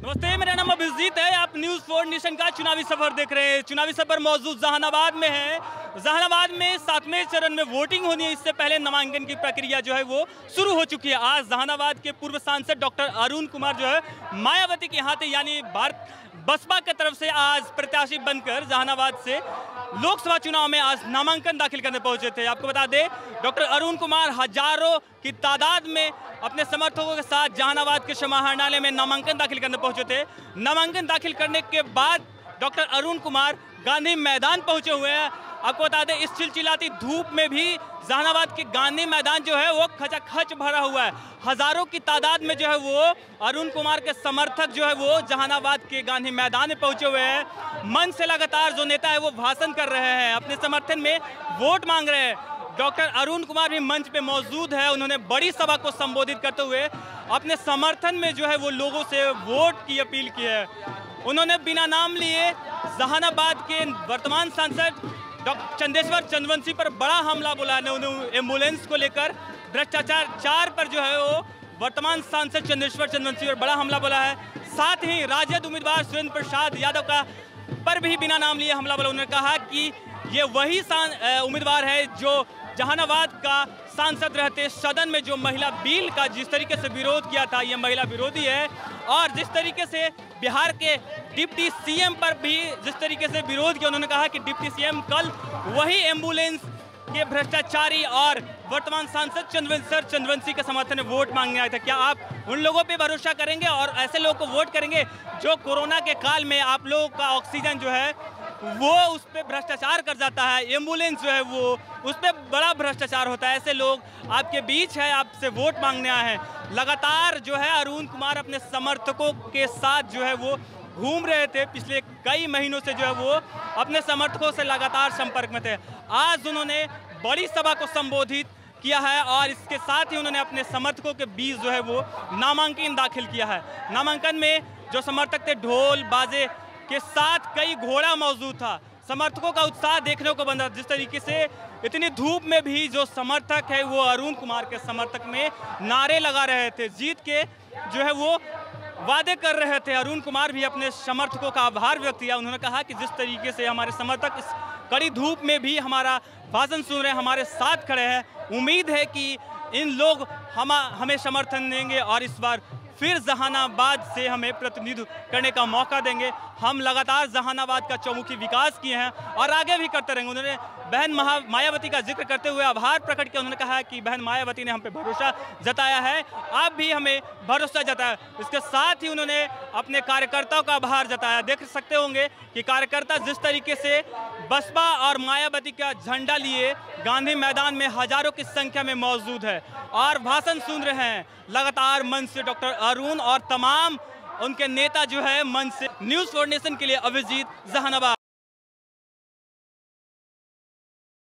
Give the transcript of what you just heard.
नमस्ते, मेरा नाम अभिजीत है। आप न्यूज़ फोर नेशन का चुनावी सफ़र देख रहे हैं। चुनावी सफ़र मौजूद जहानाबाद में है। जहानाबाद में सातवें चरण में वोटिंग होनी है। इससे पहले नामांकन की प्रक्रिया जो है वो शुरू हो चुकी है। आज जहानाबाद के पूर्व सांसद डॉक्टर अरुण कुमार जो है मायावती के हाथ, यानी भारत बसपा की तरफ़ से आज प्रत्याशी बनकर जहानाबाद से लोकसभा चुनाव में आज नामांकन दाखिल करने पहुँचे थे। आपको बता दें, डॉक्टर अरुण कुमार हज़ारों की तादाद में अपने समर्थकों के साथ जहानाबाद के समाहरणालय में नामांकन दाखिल करने पहुँचे थे। नामांकन दाखिल करने के बाद डॉक्टर अरुण कुमार गांधी मैदान पहुँचे हुए हैं। आपको बता दें, इस चिलचिलाती धूप में भी जहानाबाद के गांधी मैदान जो है, वो खचाखच भरा हुआ है। हज़ारों की तादाद में जो है, वो अरुण कुमार के समर्थक जो है, वो जहानाबाद के गांधी मैदान में पहुँचे हुए हैं। मन से लगातार जो नेता है, वो भाषण कर रहे हैं। अपने समर्थन में वोट मांग रहे हैं। डॉक्टर अरुण कुमार भी मंच पे मौजूद है। उन्होंने बड़ी सभा को संबोधित करते हुए अपने समर्थन में जो है, वो लोगों से वोट की अपील की है। उन्होंने बिना नाम लिए जहानाबाद के वर्तमान सांसद डॉक्टर चंदेश्वर चंद्रवंशी पर बड़ा हमला बोला है। उन्होंने एंबुलेंस को लेकर, भ्रष्टाचार चार पर जो है वो वर्तमान सांसद चंद्रेश्वर चंद्रवंशी पर बड़ा हमला बोला है। साथ ही राजद उम्मीदवार सुरेंद्र प्रसाद यादव का पर भी बिना नाम लिए हमला बोला। उन्होंने कहा कि ये वही उम्मीदवार है जो जहानाबाद का सांसद रहते सदन में जो महिला बिल का जिस तरीके से विरोध किया था, ये महिला विरोधी है। और जिस तरीके से बिहार के डिप्टी सीएम पर भी जिस तरीके से विरोध किया, उन्होंने कहा कि डिप्टी सीएम कल वही एंबुलेंस के भ्रष्टाचारी और वर्तमान सांसद चंद्रवंशर चंद्रवंशी के समर्थन में वोट मांगने आए थे। क्या आप उन लोगों पे भरोसा करेंगे और ऐसे लोगों को वोट करेंगे जो कोरोना के काल में आप लोगों का ऑक्सीजन जो है वो उस पर भ्रष्टाचार कर जाता है, एंबुलेंस जो है वो, उस पर बड़ा भ्रष्टाचार होता है। ऐसे लोग आपके बीच है, आपसे वोट मांगने आए हैं। लगातार जो है अरुण कुमार अपने समर्थकों के साथ जो है वो घूम रहे थे। पिछले कई महीनों से जो है वो अपने समर्थकों से लगातार संपर्क में थे। आज उन्होंने बड़ी सभा को संबोधित किया है और इसके साथ ही उन्होंने अपने समर्थकों के बीच जो है वो नामांकन दाखिल किया है। नामांकन में जो समर्थक थे, ढोल, बाजे के साथ कई घोड़ा मौजूद था। समर्थकों का उत्साह देखने को बंदा जिस तरीके से इतनी धूप में भी जो समर्थक है, वो अरुण कुमार के समर्थक में नारे लगा रहे थे। जीत के जो है वो वादे कर रहे थे। अरुण कुमार भी अपने समर्थकों का आभार व्यक्त किया। उन्होंने कहा कि जिस तरीके से हमारे समर्थक इस कड़ी धूप में भी हमारा भाषण सुन रहे हैं, हमारे साथ खड़े हैं, उम्मीद है कि इन लोग हम हमें समर्थन देंगे और इस बार फिर जहानाबाद से हमें प्रतिनिधित्व करने का मौका देंगे। हम लगातार जहानाबाद का चौमुखी विकास किए हैं और आगे भी करते रहेंगे। उन्होंने बहन महा मायावती का ज़िक्र करते हुए आभार प्रकट किया। उन्होंने कहा कि बहन मायावती ने हम पे भरोसा जताया है। आप भी हमें भरोसा जताया। इसके साथ ही उन्होंने अपने कार्यकर्ताओं का आभार जताया। देख सकते होंगे कि कार्यकर्ता जिस तरीके से बसपा और मायावती का झंडा लिए गांधी मैदान में हज़ारों की संख्या में मौजूद है। और भाषण सुन रहे हैं। लगातार मंच से डॉक्टर अरुण और तमाम उनके नेता जो है, मंच से न्यूज़ फोर के लिए अभिजीत जहानाबाद।